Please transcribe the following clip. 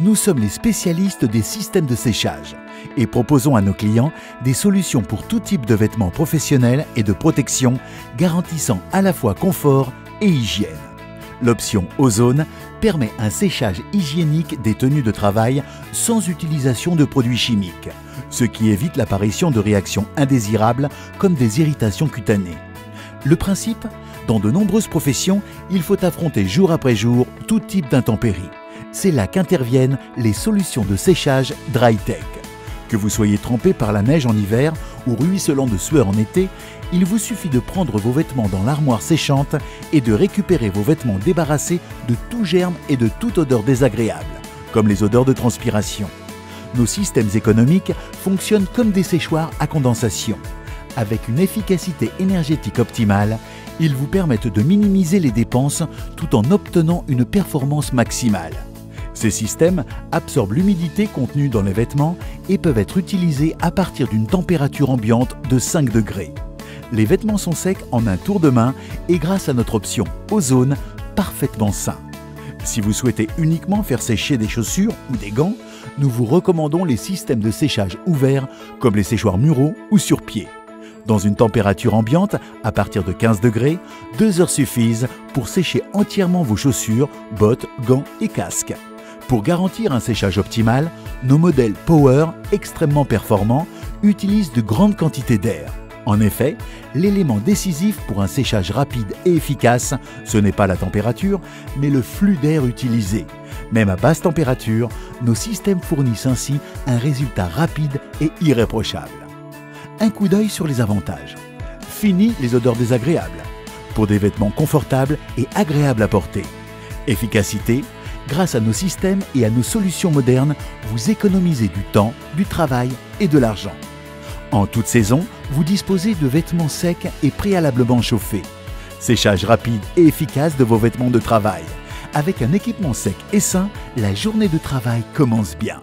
nous sommes les spécialistes des systèmes de séchage et proposons à nos clients des solutions pour tout type de vêtements professionnels et de protection garantissant à la fois confort et hygiène. L'option Ozone permet un séchage hygiénique des tenues de travail sans utilisation de produits chimiques, ce qui évite l'apparition de réactions indésirables comme des irritations cutanées. Le principe Dans de nombreuses professions, il faut affronter jour après jour tout type d'intempéries. C'est là qu'interviennent les solutions de séchage DryTech. Que vous soyez trempé par la neige en hiver ou ruisselant de sueur en été, il vous suffit de prendre vos vêtements dans l'armoire séchante et de récupérer vos vêtements débarrassés de tout germe et de toute odeur désagréable, comme les odeurs de transpiration. Nos systèmes économiques fonctionnent comme des séchoirs à condensation. Avec une efficacité énergétique optimale, ils vous permettent de minimiser les dépenses tout en obtenant une performance maximale. Ces systèmes absorbent l'humidité contenue dans les vêtements et peuvent être utilisés à partir d'une température ambiante de 5 degrés. Les vêtements sont secs en un tour de main et grâce à notre option Ozone, parfaitement sain. Si vous souhaitez uniquement faire sécher des chaussures ou des gants, nous vous recommandons les systèmes de séchage ouverts comme les séchoirs muraux ou sur pied. Dans une température ambiante, à partir de 15 degrés, 2 heures suffisent pour sécher entièrement vos chaussures, bottes, gants et casques. Pour garantir un séchage optimal, nos modèles Power, extrêmement performants, utilisent de grandes quantités d'air. En effet, l'élément décisif pour un séchage rapide et efficace, ce n'est pas la température, mais le flux d'air utilisé. Même à basse température, nos systèmes fournissent ainsi un résultat rapide et irréprochable. Un coup d'œil sur les avantages. Fini les odeurs désagréables. Pour des vêtements confortables et agréables à porter. Efficacité, grâce à nos systèmes et à nos solutions modernes, vous économisez du temps, du travail et de l'argent. En toute saison, vous disposez de vêtements secs et préalablement chauffés. Séchage rapide et efficace de vos vêtements de travail. Avec un équipement sec et sain, la journée de travail commence bien.